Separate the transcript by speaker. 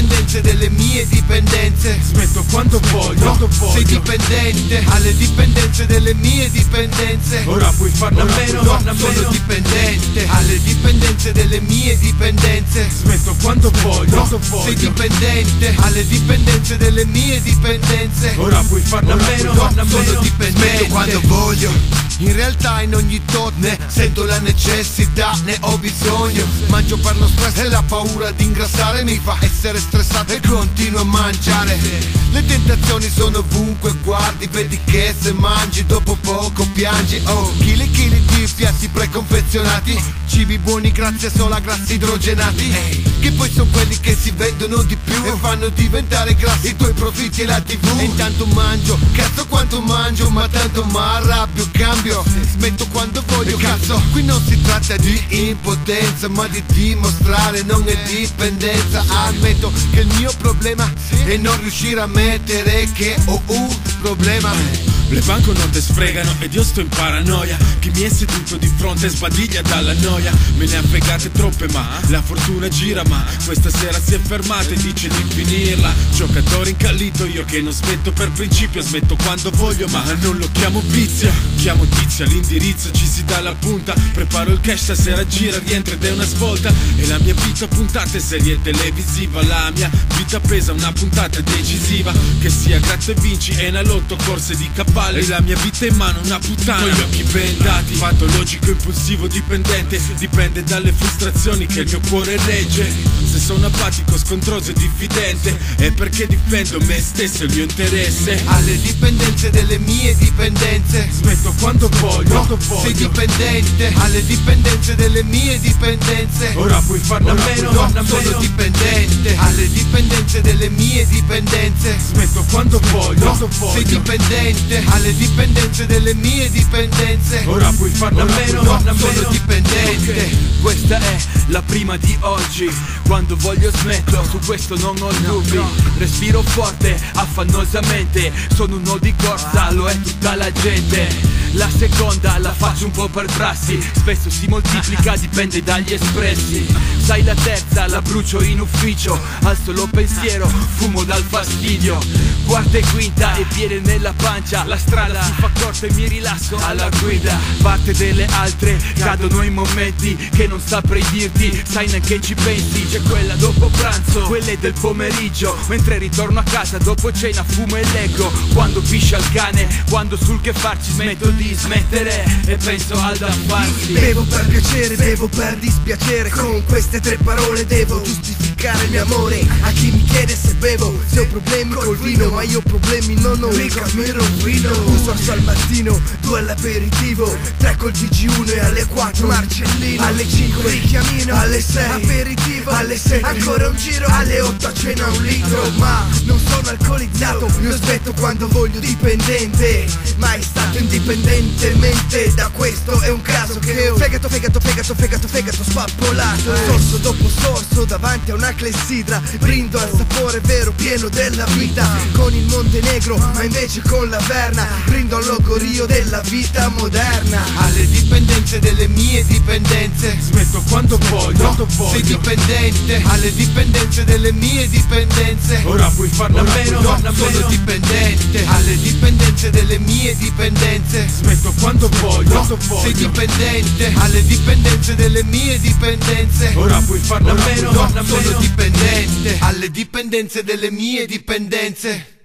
Speaker 1: dipendenze delle mie dipendenze.
Speaker 2: Smetto quando voglio, quando voglio.
Speaker 1: Sei dipendente. Alle dipendenze delle mie dipendenze.
Speaker 2: Ora puoi farne a meno,
Speaker 1: No,
Speaker 2: farne
Speaker 1: sono
Speaker 2: meno.
Speaker 1: dipendente. Alle dipendenze delle mie dipendenze.
Speaker 2: Smetto quando voglio, quando voglio.
Speaker 1: Sei dipendente. alle dipendenze delle mie dipendenze.
Speaker 2: Ora puoi farne a meno,
Speaker 1: No,
Speaker 2: farne
Speaker 1: sono
Speaker 2: meno.
Speaker 1: dipendente
Speaker 3: Smetto quando voglio.
Speaker 1: In realtà in ogni tot ne sento la necessità, ne ho bisogno. Mangio per lo stress la paura di ingrassare mi fa essere stressato e continuo a mangiare. Le tentazioni sono ovunque guardi, vedi che se mangi dopo poco piangi. Oh, chili chili di piatti preconfezionati Cibi buoni grazie solo a grassi idrogenati Che poi sono quelli che si vendono di più E fanno diventare grassi i tuoi profitti e la tv. E intanto mangio, cazzo quanto mangio Ma tanto mi arrabbio, cambio. Smetto voglio, cazzo. Qui non si tratta di impotenza Ma di dimostrare, non è dipendenza. Ammetto che il mio problema È non riuscire a mettere che ho un problema
Speaker 2: le banconote sfregano ed io sto in paranoia. Chi mi è seduto di fronte sbadiglia dalla noia. Me ne ha fregate troppe ma la fortuna gira ma Questa sera si è fermata e dice di finirla. Giocatore incallito io che non smetto per principio Smetto quando voglio ma non lo chiamo vizio Chiamo tizia l'indirizzo ci si dà la punta. Preparo il cash stasera gira rientra ed è una svolta. E la mia vita puntata è serie televisiva La mia vita pesa una puntata decisiva. Che sia gratta e vinci e una lotto corse di cavalli e la mia vita in mano una puttana. Con gli occhi bendati Patologico, impulsivo, dipendente. Dipende dalle frustrazioni che il mio cuore regge. Se sono apatico, scontroso e diffidente È perché difendo me stesso e il mio interesse.
Speaker 1: Alle dipendenze delle mie dipendenze.
Speaker 2: Smetto quando voglio, quando voglio.
Speaker 1: Sei dipendente. Alle dipendenze delle mie dipendenze.
Speaker 2: Ora puoi farne a meno,
Speaker 1: No,
Speaker 2: farne a
Speaker 1: sono
Speaker 2: meno.
Speaker 1: dipendente. Alle dipendenze delle mie dipendenze.
Speaker 2: Smetto quando voglio, quando voglio.
Speaker 1: Sei dipendente alle dipendenze delle mie dipendenze.
Speaker 2: Ora puoi farne a meno,
Speaker 1: No,
Speaker 2: farne a
Speaker 1: sono
Speaker 2: meno
Speaker 1: dipendente
Speaker 4: Questa è la prima di oggi. Quando voglio smetto, su questo non ho dubbi. Respiro forte, affannosamente. Sono uno di corsa, lo è tutta la gente la seconda la faccio un po' per prassi. Spesso si moltiplica, dipende dagli espressi. Sai la terza la brucio in ufficio. Al solo pensiero fumo dal fastidio. Quarta e quinta e piede nella pancia. La strada si fa corta e mi rilasso alla guida. Parte delle altre cadono in momenti Che non saprei dirti, sai neanche ci pensi C'è quella dopo pranzo, quelle del pomeriggio. Mentre ritorno a casa dopo cena fumo e leggo. Quando piscia il cane, quando sul che farci smetto di smettere E penso al da farsi
Speaker 3: Bevo per piacere, bevo per dispiacere. Con queste tre parole devo giustificare il mio amore. A chi mi chiede se bevo, problemi col vino Ma io problemi non ho, mica mi rovino. Un sorso al mattino, due all'aperitivo Tre col GG1 e alle 4 Marcellino. Alle 5 richiamino, alle 6 aperitivo Alle 7 ancora un giro, alle 8 a cena un litro. Ma non sono alcolizzato, io smetto quando voglio dipendente. Mai stato indipendentemente da questo è un caso che ho Fegato, fegato, fegato, fegato, fegato spappolato. Sorso dopo sorso davanti a una clessidra Brindo al sapore vero pieno della vita Con il Montenegro ma invece con la Verna. Brindo al logorio della vita moderna.
Speaker 1: Alle dipendenze delle mie dipendenze.
Speaker 2: Smetto quando voglio, quando
Speaker 1: Sei
Speaker 2: voglio
Speaker 1: dipendente. Alle dipendenze delle mie dipendenze.
Speaker 2: Ora puoi farne a meno, a
Speaker 1: sono
Speaker 2: meno
Speaker 1: dipendente. Alle dipendenze delle mie dipendenze.
Speaker 2: Smetto quando voglio, quando voglio.
Speaker 1: Sei dipendente. Alle dipendenze delle mie dipendenze.
Speaker 2: Ora puoi farne a meno, a
Speaker 1: sono
Speaker 2: meno
Speaker 1: dipendente. Alle dipendenze delle mie dipendenze